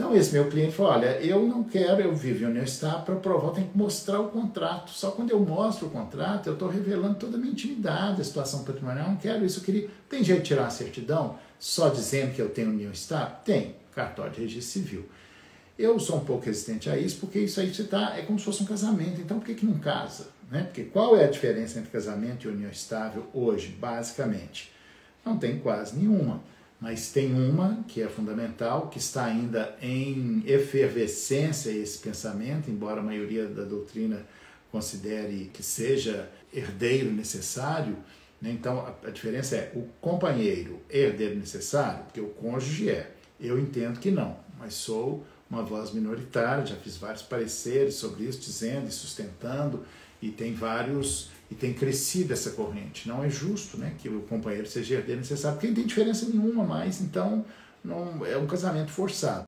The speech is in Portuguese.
Então esse meu cliente falou, olha, eu não quero, eu vivo em união estável, para provar eu tenho que mostrar o contrato. Só quando eu mostro o contrato, eu estou revelando toda a minha intimidade, a situação patrimonial, eu não quero isso, eu queria... Tem jeito de tirar a certidão só dizendo que eu tenho união estável? Tem, cartório de registro civil. Eu sou um pouco resistente a isso, porque isso aí você tá, é como se fosse um casamento. Então, por que, que não casa? Né? Porque qual é a diferença entre casamento e união estável hoje, basicamente? Não tem quase nenhuma. Mas tem uma que é fundamental, que está ainda em efervescência esse pensamento, embora a maioria da doutrina considere que seja herdeiro necessário. Né? Então, a, diferença é o companheiro herdeiro necessário, porque o cônjuge é. Eu entendo que não, mas sou uma voz minoritária, já fiz vários pareceres sobre isso, dizendo e sustentando, e tem vários, e tem crescido essa corrente. Não é justo né, que o companheiro seja herdeiro necessário, porque não tem diferença nenhuma mais, então não, é um casamento forçado.